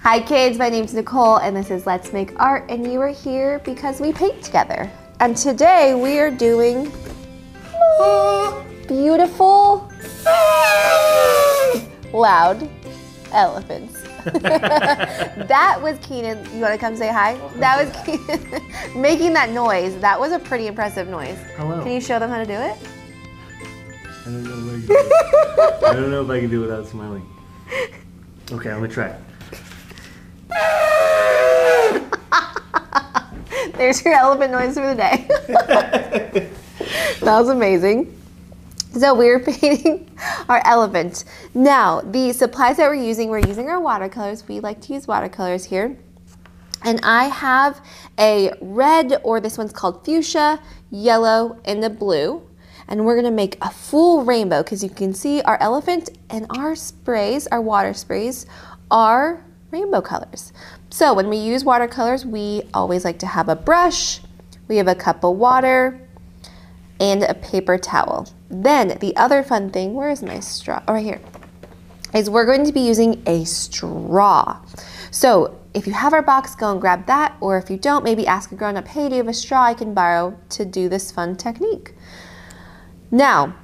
Hi kids, my name's Nicole and this is Let's Make Art and you are here because we paint together. And today we are doing beautiful, loud elephants. that was Keenan. You want to come say hi? That was Keenan making that noise. That was a pretty impressive noise. Hello. Can you show them how to do it? I don't know if I can do it. I don't know if I can do it without smiling. Okay, I'm gonna try. There's your elephant noise for the day. that was amazing. So we're painting our elephant. Now, the supplies that we're using, we're using our watercolors. We like to use watercolors here. And I have a red, or this one's called fuchsia, yellow, and a blue. And we're gonna make a full rainbow because you can see our elephant and our sprays, our water sprays, are rainbow colors. So when we use watercolors, we always like to have a brush, we have a cup of water, and a paper towel. Then the other fun thing, where is my straw? Oh, right here, is we're going to be using a straw. So if you have our box, go and grab that, or if you don't, maybe ask a grown up, hey, do you have a straw I can borrow to do this fun technique? Now,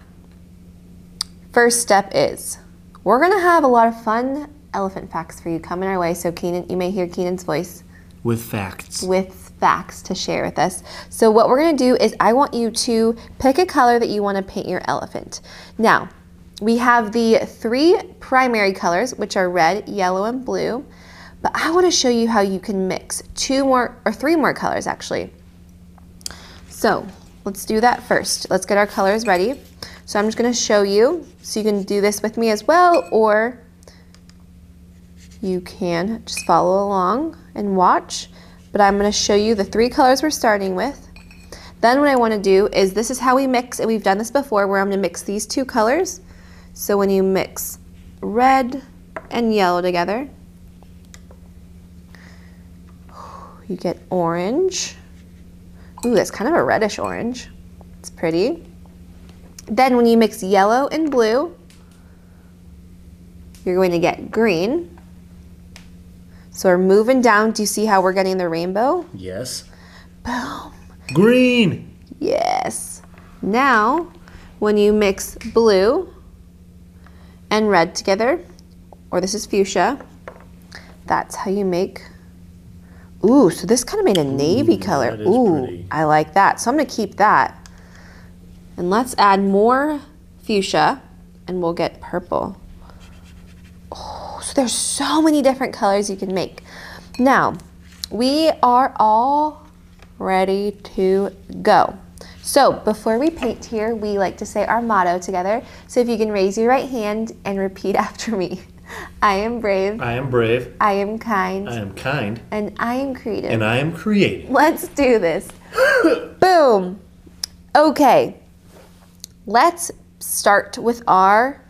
first step is we're gonna have a lot of fun elephant facts for you coming our way. So Keenan, you may hear Keenan's voice With facts. with facts to share with us. So what we're gonna do is I want you to pick a color that you wanna paint your elephant. Now, we have the three primary colors, which are red, yellow, and blue. But I wanna show you how you can mix two more, or three more colors actually. So let's do that first. Let's get our colors ready. So I'm just gonna show you, so you can do this with me as well, or you can just follow along and watch. But I'm gonna show you the three colors we're starting with. Then what I wanna do is, this is how we mix, and we've done this before, where I'm gonna mix these two colors. So when you mix red and yellow together, you get orange. Ooh, that's kind of a reddish orange. It's pretty. Then when you mix yellow and blue, you're going to get green. So we're moving down. Do you see how we're getting the rainbow? Yes. Boom. Green. Yes. Now, when you mix blue and red together, or this is fuchsia, that's how you make. Ooh, so this kind of made a navy Ooh, color. Ooh, pretty. I like that. So I'm gonna keep that. And let's add more fuchsia and we'll get purple. There's so many different colors you can make. Now, we are all ready to go. So before we paint here, we like to say our motto together. So if you can raise your right hand and repeat after me. I am brave, I am brave. I am kind, I am kind. and I am creative. And I am creative. Let's do this. Boom. Okay. Let's start with our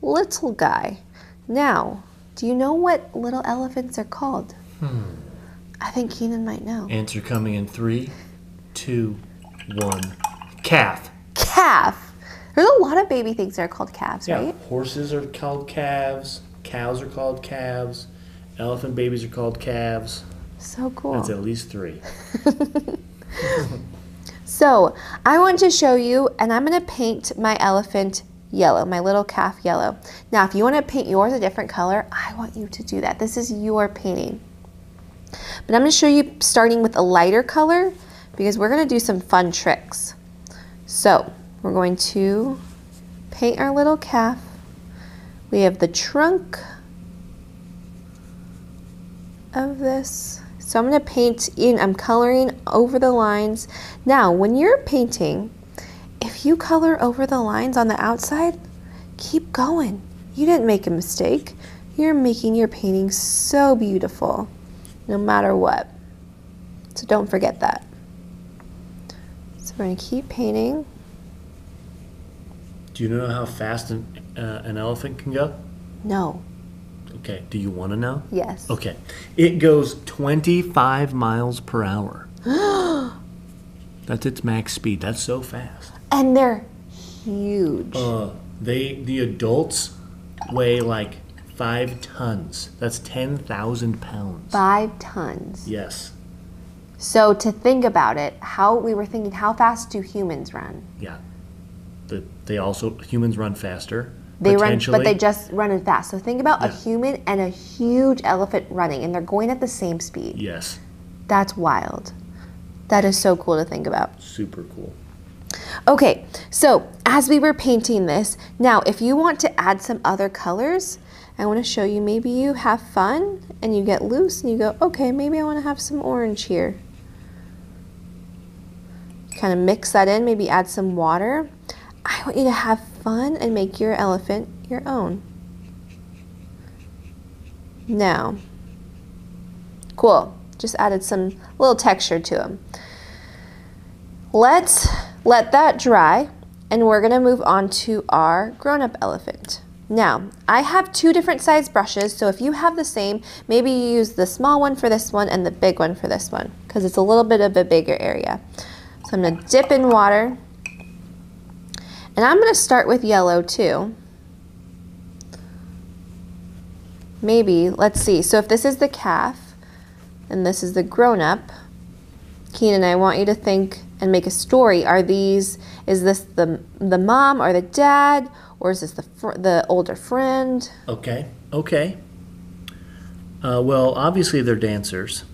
little guy. Now, do you know what little elephants are called? Hmm. I think Keenan might know. Answer coming in three, two, one. Calf. Calf. There's a lot of baby things that are called calves, Yeah. right? Horses are called calves. Cows are called calves. Elephant babies are called calves. So cool. That's at least three. So I want to show you, and I'm going to paint my elephant yellow, my little calf yellow. Now, if you want to paint yours a different color, I want you to do that. This is your painting. But I'm going to show you starting with a lighter color because we're going to do some fun tricks. So we're going to paint our little calf. We have the trunk of this. So I'm going to paint in, I'm coloring over the lines. Now, when you're painting, if you color over the lines on the outside, keep going. You didn't make a mistake. You're making your painting so beautiful, no matter what. So don't forget that. So we're going to keep painting. Do you know how fast an, uh, an elephant can go? No. Okay. Do you want to know? Yes. Okay. It goes 25 miles per hour. That's its max speed. That's so fast. And they're huge. Uh, they the adults weigh like Five tons. That's 10,000 pounds. Five tons. Yes. So to think about it, how we were thinking, how fast do humans run? Yeah. The, they also, humans run faster. They run, but potentially. they just run as fast. So think about a human and a huge elephant running, and they're going at the same speed. Yes. That's wild. That is so cool to think about. Super cool. Okay, so as we were painting this, now if you want to add some other colors, I want to show you maybe you have fun and you get loose and you go, okay, maybe I want to have some orange here. Kind of mix that in, maybe add some water. I want you to have fun and make your elephant your own. Now, cool. Just added some little texture to them. Let's let that dry and we're gonna move on to our grown-up elephant. Now, I have two different size brushes, so if you have the same, maybe you use the small one for this one and the big one for this one, because it's a little bit of a bigger area. So I'm gonna dip in water, and I'm gonna start with yellow too. Maybe, let's see, so if this is the calf, and this is the grown-up, Keenan, I want you to think and make a story. Are these, is this the, the mom or the dad, or is this the, fr- the older friend? Okay. Okay. Uh, well, obviously they're dancers,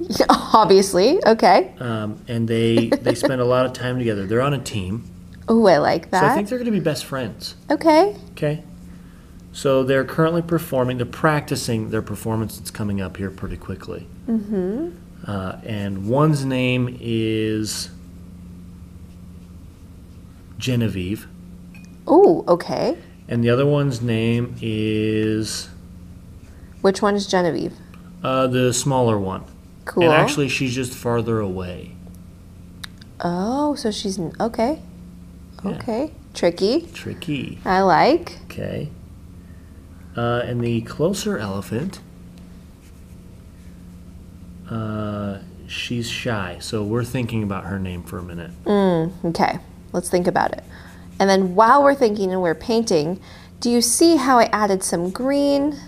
Obviously, okay. um, and they they spend a lot of time together. They're on a team, Oh, I like that. so I think they're going to be best friends. okay. Okay. So they're currently performing. They're practicing their performance that's coming up here pretty quickly. Mm-hmm. Uh, and one's name is Genevieve, Oh, okay. and the other one's name is Which one is Genevieve? uh, the smaller one. Cool. And actually, she's just farther away. oh, so she's, okay. Yeah. Okay. Tricky. Tricky. I like. Okay. Uh, and the closer elephant, uh, she's shy. So we're thinking about her name for a minute. Mm, okay, let's think about it. And then while we're thinking and we're painting, do you see how I added some green?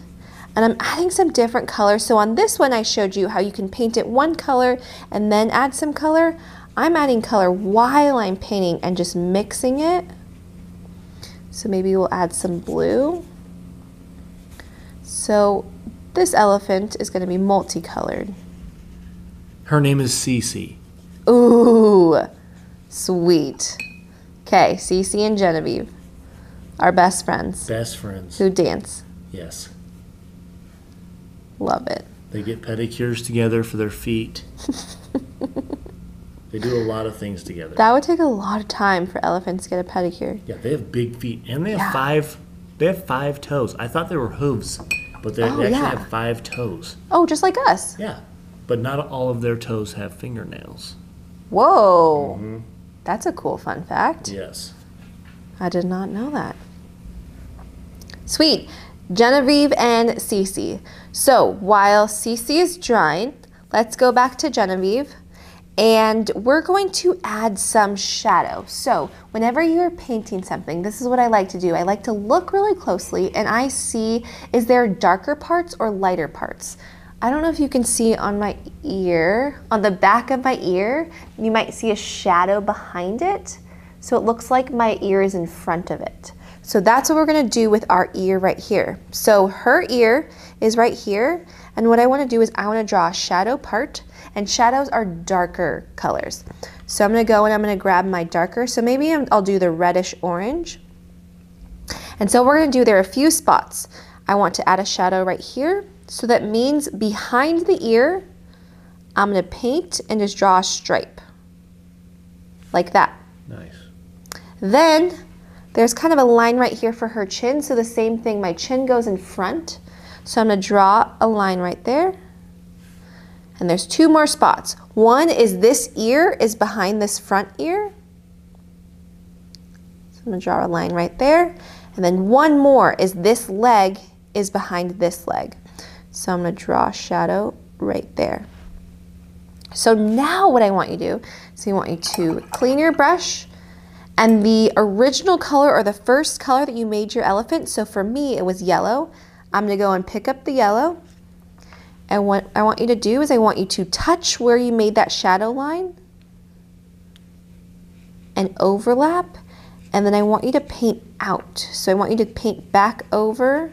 And I'm adding some different colors. So on this one, I showed you how you can paint it one color and then add some color. I'm adding color while I'm painting and just mixing it. So maybe we'll add some blue. So this elephant is going to be multicolored. Her name is Cece. Ooh, sweet. Okay, Cece and Genevieve, our best friends Best friends. who dance. Yes. Love it. They get pedicures together for their feet. they do a lot of things together. That would take a lot of time for elephants to get a pedicure. Yeah, they have big feet, and they have Yeah. five. They have five toes. I thought they were hooves, but they, Oh, they actually yeah. have five toes. Oh, just like us. Yeah, but not all of their toes have fingernails. Whoa. Mm-hmm. That's a cool fun fact. Yes. I did not know that. Sweet. Genevieve and Cece. So while Cece is drying, let's go back to Genevieve and we're going to add some shadow. So whenever you're painting something, this is what I like to do. I like to look really closely and I see is there darker parts or lighter parts? I don't know if you can see on my ear, on the back of my ear, you might see a shadow behind it. So it looks like my ear is in front of it. So that's what we're gonna do with our ear right here. So her ear is right here. And what I wanna do is I wanna draw a shadow part and shadows are darker colors. So I'm gonna go and I'm gonna grab my darker. So maybe I'll do the reddish orange. And so we're gonna do, there are a few spots. I want to add a shadow right here. So that means behind the ear, I'm gonna paint and just draw a stripe. Like that. Nice. Then there's kind of a line right here for her chin. So the same thing, my chin goes in front. So I'm gonna draw a line right there. And there's two more spots. One is this ear is behind this front ear. So I'm gonna draw a line right there. And then one more is this leg is behind this leg. So I'm gonna draw a shadow right there. So now what I want you to do, so you want you to clean your brush and the original color or the first color that you made your elephant, so for me it was yellow, I'm gonna go and pick up the yellow. And what I want you to do is I want you to touch where you made that shadow line and overlap. And then I want you to paint out. So I want you to paint back over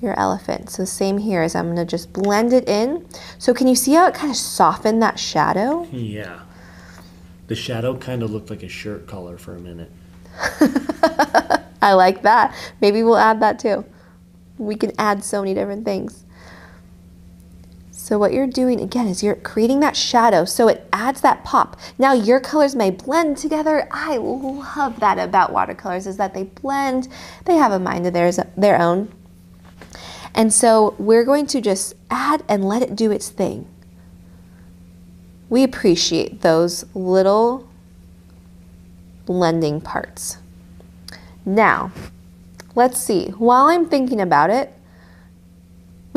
your elephant. So same here as I'm gonna just blend it in. So can you see how it kind of softened that shadow? Yeah. The shadow kind of looked like a shirt collar for a minute. I like that. Maybe we'll add that too. We can add so many different things. So what you're doing again is you're creating that shadow so it adds that pop. Now your colors may blend together. I love that about watercolors is that they blend. They have a mind of theirs, their own. And so we're going to just add and let it do its thing. We appreciate those little blending parts. Now, let's see. While I'm thinking about it,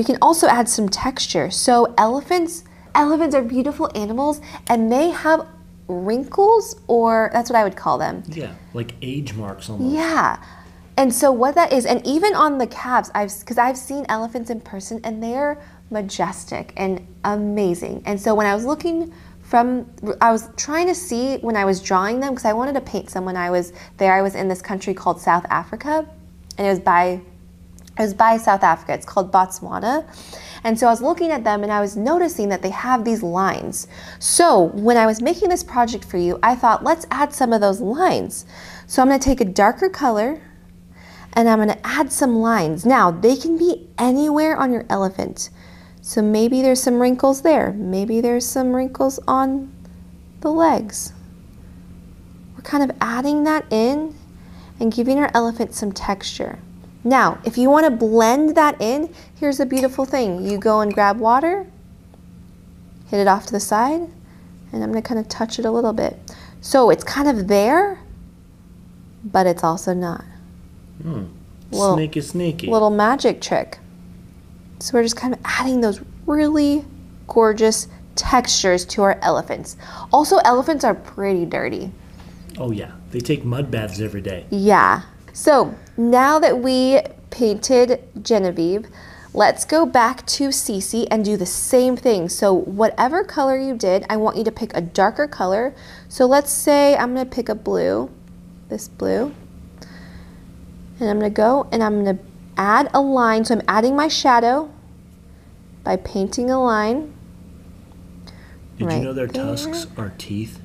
we can also add some texture. So elephants, elephants are beautiful animals and they have wrinkles or that's what I would call them. Yeah, like age marks almost. Yeah. And so what that is, and even on the calves, I've because I've seen elephants in person and they're majestic and amazing. And so when I was looking from I was trying to see when I was drawing them because I wanted to paint some when I was there. I was in this country called South Africa, and it was by it was by South Africa. It's called Botswana. And so I was looking at them and I was noticing that they have these lines. So when I was making this project for you, I thought, let's add some of those lines. So I'm going to take a darker color and I'm going to add some lines. Now, they can be anywhere on your elephant. So maybe there's some wrinkles there. Maybe there's some wrinkles on the legs. We're kind of adding that in and giving our elephant some texture. Now, if you want to blend that in, here's a beautiful thing. You go and grab water, hit it off to the side, and I'm going to kind of touch it a little bit. So it's kind of there, but it's also not. Hmm. Little- Sneaky, sneaky. Little magic trick. So we're just kind of adding those really gorgeous textures to our elephants. Also, elephants are pretty dirty. oh yeah, they take mud baths every day. Yeah. So now that we painted Genevieve, let's go back to Cece and do the same thing. So whatever color you did, I want you to pick a darker color. So let's say I'm gonna pick a blue, this blue. And I'm gonna go and I'm gonna add a line. So I'm adding my shadow by painting a line. Did Right you know their there. tusks are teeth?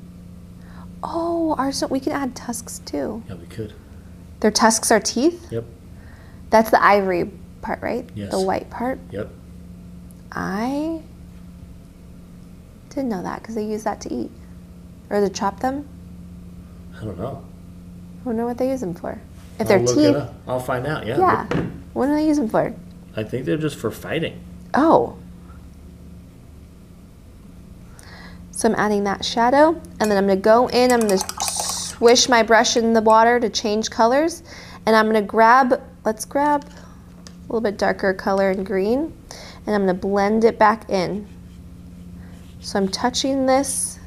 Oh, ours, we can add tusks too. Yeah, we could. Their tusks are teeth? Yep, That's the ivory part, right? Yes. The white part. yep. I didn't know that because they use that to eat or to chop them. I don't know. I wonder what they use them for. If they're teeth. I'll find out. Yeah. yeah. What do they use them for? I think they're just for fighting. Oh. So I'm adding that shadow and then I'm going to go in, I'm going to swish my brush in the water to change colors and I'm going to grab, let's grab a little bit darker color in green and I'm going to blend it back in. So I'm touching this.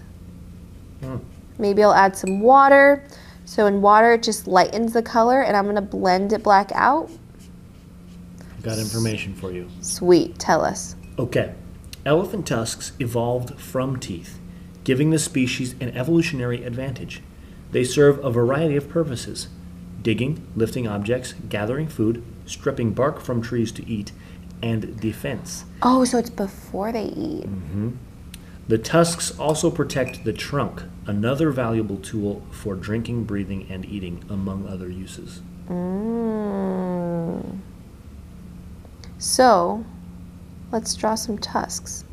Hmm. Maybe I'll add some water. So in water it just lightens the color and I'm going to blend it black out. Got information for you. Sweet, tell us. Okay. Elephant tusks evolved from teeth, giving the species an evolutionary advantage. They serve a variety of purposes digging, lifting objects, gathering food, stripping bark from trees to eat, and defense. Oh, so it's before they eat. The tusks also protect the trunk, another valuable tool for drinking, breathing, and eating, among other uses. Mm. So, let's draw some tusks.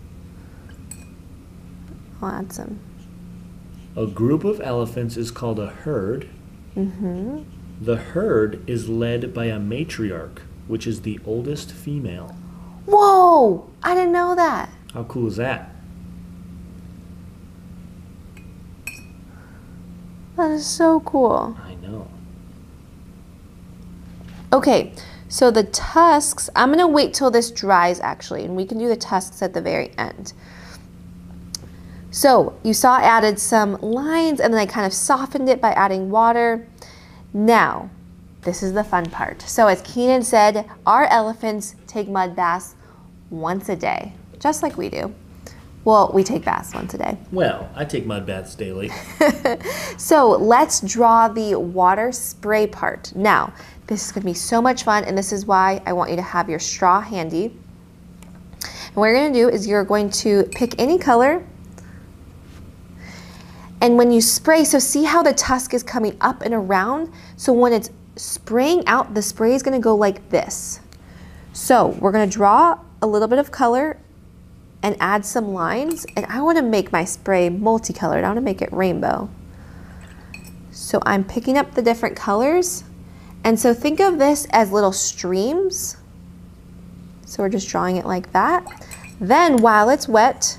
I'll add some. A group of elephants is called a herd. Mm-hmm. The herd is led by a matriarch, which is the oldest female. Whoa! I didn't know that. How cool is that? That is so cool. I know. Okay, so the tusks, I'm gonna wait till this dries actually, and we can do the tusks at the very end. So you saw I added some lines and then I kind of softened it by adding water. Now, this is the fun part. So, as Keenan said, our elephants take mud baths once a day, just like we do. Well, we take baths once a day. Well, I take mud baths daily. So let's draw the water spray part. Now, this is gonna be so much fun, and this is why I want you to have your straw handy. And what you're gonna do is you're going to pick any color, and when you spray, so see how the tusk is coming up and around? So when it's spraying out, the spray is gonna go like this. So we're gonna draw a little bit of color and add some lines, and I wanna make my spray multicolored. I wanna make it rainbow. So I'm picking up the different colors. And so think of this as little streams. So we're just drawing it like that. Then while it's wet,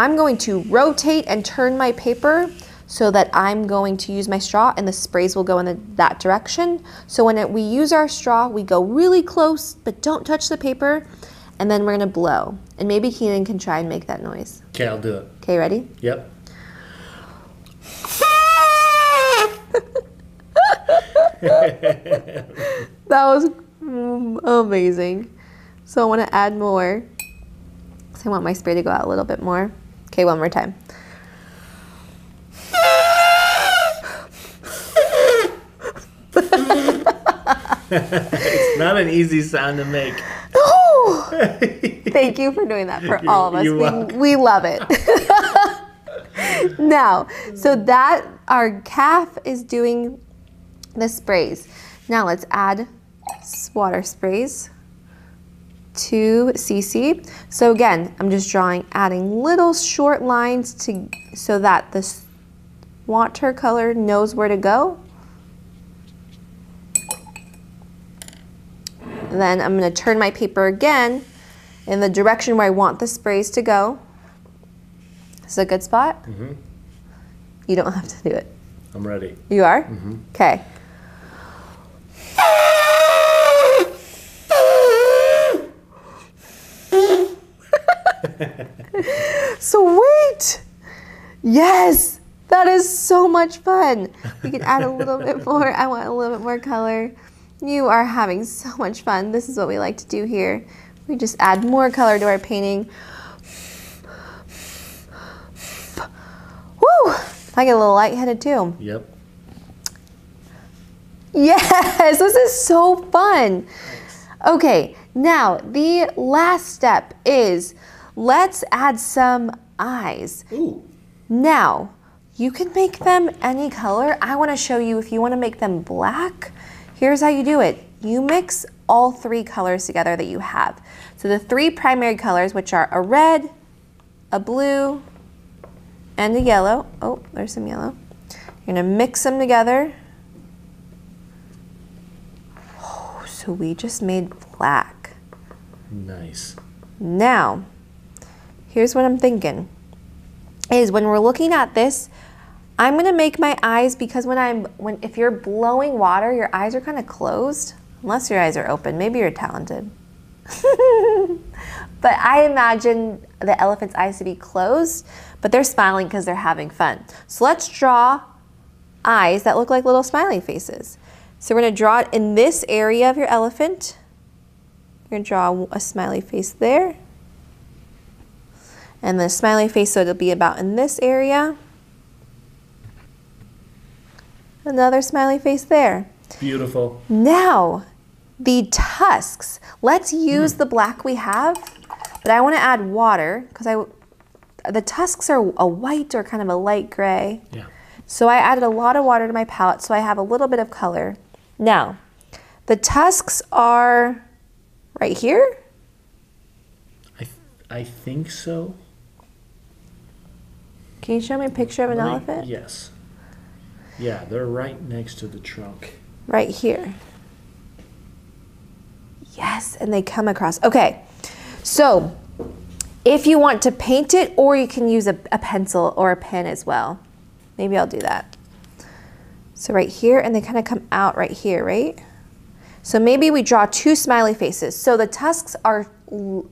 I'm going to rotate and turn my paper so that I'm going to use my straw and the sprays will go in the, that direction. So when it, we use our straw, we go really close, but don't touch the paper. And then we're gonna blow. And maybe Keenan can try and make that noise. Okay, I'll do it. Okay, ready? Yep. That was amazing. So I want to add more. So I want my spray to go out a little bit more. Okay, one more time. It's not an easy sound to make. Oh, Thank you for doing that for all of us. We, we love it. now, so that our calf is doing the sprays. Now let's add water sprays to Cece. So again, I'm just drawing, adding little short lines to so that this watercolor knows where to go. Then I'm going to turn my paper again in the direction where I want the sprays to go. This is a good spot. Mm-hmm. You don't have to do it. I'm ready. You are? Mm-hmm. Okay. Sweet! Yes! That is so much fun. We can add a little bit more. I want a little bit more color. You are having so much fun. This is what we like to do here. We just add more color to our painting. Woo! I get a little lightheaded too. Yep. Yes, this is so fun. Okay, now the last step is let's add some eyes. Ooh. Now, you can make them any color. I want to show you if you want to make them black. Here's how you do it. You mix all three colors together that you have. So the three primary colors, which are a red, a blue, and a yellow. Oh, there's some yellow. You're gonna mix them together. Oh, so we just made black. Nice. Now, here's what I'm thinking is when we're looking at this, I'm gonna make my eyes because when I'm when if you're blowing water, your eyes are kind of closed. Unless your eyes are open. Maybe you're talented. but I imagine the elephant's eyes to be closed, but they're smiling because they're having fun. So let's draw eyes that look like little smiley faces. So we're gonna draw it in this area of your elephant. You're gonna draw a smiley face there. And the smiley face, so it'll be about in this area. Another smiley face there. Beautiful. Now, the tusks. Let's use hmm. the black we have, but I want to add water because I the tusks are a white or kind of a light gray. Yeah. So I added a lot of water to my palette so I have a little bit of color. Now, the tusks are right here. I, th- I think so. Can you show me a picture of an Right- elephant? Yes. Yeah, they're right next to the trunk. right here. Yes, and they come across. Okay, so if you want to paint it, or you can use a, a pencil or a pen as well. Maybe I'll do that. So right here, and they kind of come out right here, right? So maybe we draw two smiley faces. So the tusks are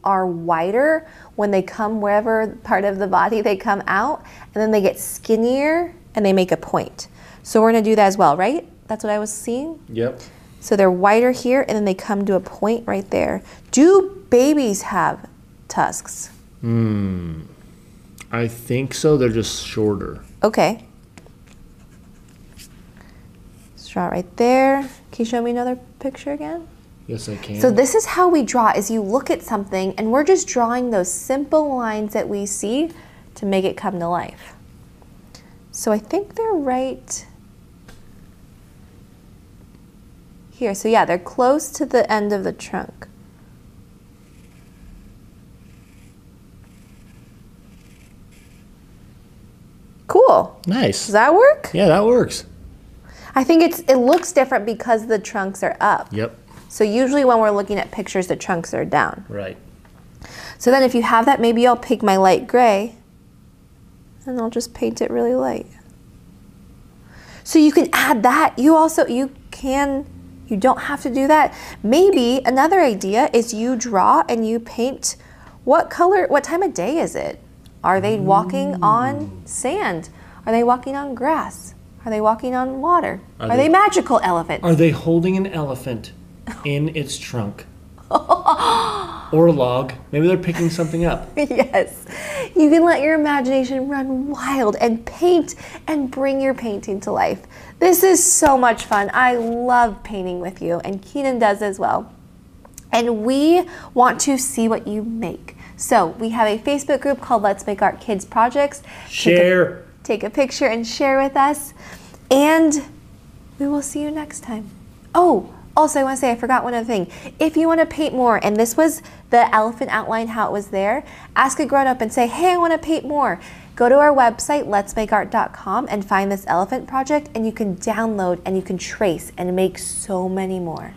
are wider when they come wherever part of the body they come out, and then they get skinnier and they make a point. So we're gonna do that as well, right? That's what I was seeing. Yep. So they're wider here and then they come to a point right there. Do babies have tusks? Hmm. I think so. They're just shorter. Okay. Let's draw right there. Can you show me another picture again? Yes, I can. So this is how we draw is you look at something and we're just drawing those simple lines that we see to make it come to life. So I think they're right here. So yeah, they're close to the end of the trunk. Cool. Nice. Does that work? Yeah, that works. I think it's it looks different because the trunks are up. Yep. So usually when we're looking at pictures, the trunks are down. Right. So then if you have that, maybe I'll pick my light gray and I'll just paint it really light. So you can add that. You also, you can, you don't have to do that. Maybe another idea is you draw and you paint what color, what time of day is it? Are they walking on mm. sand? Are they walking on grass? Are they walking on water? Are, Are they, they- magical elephants? Are they holding an elephant in its trunk? or a log? Maybe they're picking something up. yes. You can let your imagination run wild and paint and bring your painting to life. This is so much fun. I love painting with you, and Keenan does as well. And we want to see what you make. So we have a Facebook group called Let's Make Art Kids Projects. Take a- Share. take a picture and share with us. And we will see you next time. Oh, also, I want to say I forgot one other thing. If you want to paint more, and this was the elephant outline how it was there, ask a grown up and say, hey, I want to paint more. Go to our website, letsmakeart.com, and find this elephant project, and you can download and you can trace and make so many more.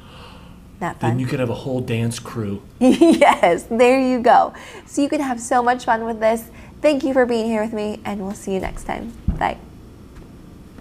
Not fun? And you could have a whole dance crew. yes, there you go. So you can have so much fun with this. Thank you for being here with me, and we'll see you next time. Bye.